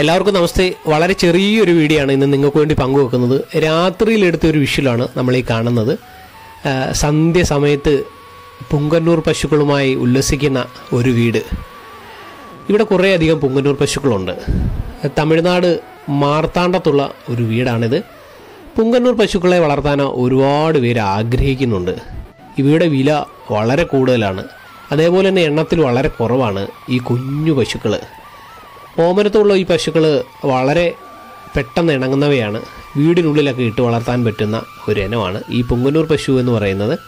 എല്ലാവർക്കും നമസ്തേ. വളരെ ചെറിയൊരു വീഡിയോ ആണ് ഇന്ന് നിങ്ങൾക്ക് വേണ്ടി പങ്കുവെക്കുന്നത്. രാത്രിയിൽ എടുത്ത ഒരു വിഷ്വലാണ് നമ്മൾ ഈ കാണുന്നത്. സന്ധ്യ സമയത്ത് പുങ്കന്നൂർ പശുക്കളുമായി ഉല്ലസിക്കുന്ന ഒരു വീട്. ഇവിടെ കുറേയധികം പുങ്കന്നൂർ പശുക്കളുണ്ട്. തമിഴ്നാട് മാർത്താണ്ഡത്തുള്ള ഒരു വീടാണിത്. പുങ്കന്നൂർ പശുക്കളെ വളർത്താൻ ഒരുപാട് പേര് ആഗ്രഹിക്കുന്നുണ്ട്. ഇവയുടെ വില വളരെ കൂടുതലാണ്. അതേപോലെ തന്നെ എണ്ണത്തിൽ വളരെ കുറവാണ് ഈ കുഞ്ഞു പശുക്കൾ ഓമനത്തുള്ള ഈ പശുക്കൾ വളരെ പെട്ടെന്ന് ഇണങ്ങുന്നവയാണ്. വീടിനുള്ളിലൊക്കെ ഇട്ട് വളർത്താൻ പറ്റുന്ന ഒരു ഇനമാണ് ഈ പൊങ്ങന്നൂർ പശു എന്ന് പറയുന്നത്.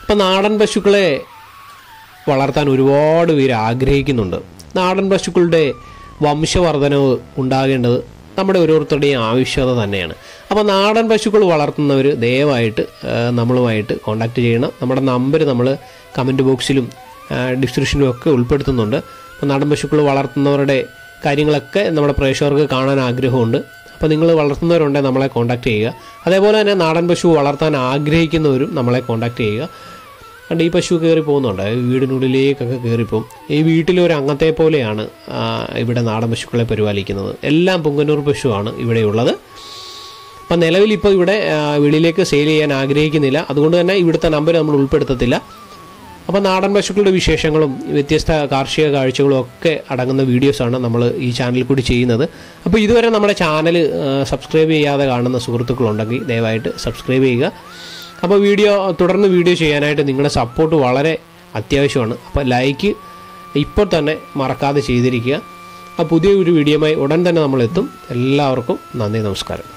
അപ്പം നാടൻ പശുക്കളെ വളർത്താൻ ഒരുപാട് പേര് ആഗ്രഹിക്കുന്നുണ്ട്. നാടൻ പശുക്കളുടെ വംശവർധനവ് ഉണ്ടാകേണ്ടത് നമ്മുടെ ഓരോരുത്തരുടെയും ആവശ്യകത തന്നെയാണ്. അപ്പോൾ നാടൻ പശുക്കൾ വളർത്തുന്നവർ ദയവായിട്ട് നമ്മളുമായിട്ട് കോൺടാക്റ്റ് ചെയ്യണം. നമ്മുടെ നമ്പർ നമ്മൾ കമന്റ് ബോക്സിലും ഡിസ്ക്രിപ്ഷനിലും ഒക്കെ ഉൾപ്പെടുത്തുന്നുണ്ട്. അപ്പോൾ നാടൻ പശുക്കൾ വളർത്തുന്നവരുടെ കാര്യങ്ങളൊക്കെ നമ്മുടെ പ്രേക്ഷകർക്ക് കാണാൻ ആഗ്രഹമുണ്ട്. അപ്പോൾ നിങ്ങൾ വളർത്തുന്നവരുണ്ടെങ്കിൽ നമ്മളെ കോൺടാക്ട് ചെയ്യുക. അതേപോലെ തന്നെ നാടൻ പശു വളർത്താൻ ആഗ്രഹിക്കുന്നവരും നമ്മളെ കോൺടാക്ട് ചെയ്യുക. കണ്ട് ഈ പശു കയറി പോകുന്നുണ്ട്. വീടിനുള്ളിലേക്കൊക്കെ കയറിപ്പോവും. ഈ വീട്ടിലെ ഒരു അംഗത്തെ പോലെയാണ് ഇവിടെ നാടൻ പശുക്കളെ പരിപാലിക്കുന്നത്. എല്ലാം പൊങ്കന്നൂർ പശുവാണ് ഇവിടെയുള്ളത് അപ്പം നിലവിൽ ഇപ്പോൾ ഇവിടെ വെളിയിലേക്ക് സെയിൽ ചെയ്യാൻ ആഗ്രഹിക്കുന്നില്ല. അതുകൊണ്ട് തന്നെ ഇവിടുത്തെ നമ്പർ നമ്മൾ ഉൾപ്പെടുത്തത്തില്ല. അപ്പോൾ നാടൻ പശുക്കളുടെ വിശേഷങ്ങളും വ്യത്യസ്ത കാർഷിക കാഴ്ചകളും ഒക്കെ അടങ്ങുന്ന വീഡിയോസാണ് നമ്മൾ ഈ ചാനലിൽ കൂടി ചെയ്യുന്നത്. അപ്പോൾ ഇതുവരെ നമ്മുടെ ചാനൽ സബ്സ്ക്രൈബ് ചെയ്യാതെ കാണുന്ന സുഹൃത്തുക്കളുണ്ടെങ്കിൽ ദയവായിട്ട് സബ്സ്ക്രൈബ് ചെയ്യുക. അപ്പോൾ വീഡിയോ തുടർന്ന് വീഡിയോ ചെയ്യാനായിട്ട് നിങ്ങളുടെ സപ്പോർട്ട് വളരെ അത്യാവശ്യമാണ്. അപ്പോൾ ലൈക്ക് ഇപ്പോൾ തന്നെ മറക്കാതെ ചെയ്തിരിക്കുക. ആ പുതിയ ഒരു വീഡിയോയുമായി ഉടൻ തന്നെ നമ്മൾ എത്തും. എല്ലാവർക്കും നന്ദി നമസ്കാരം.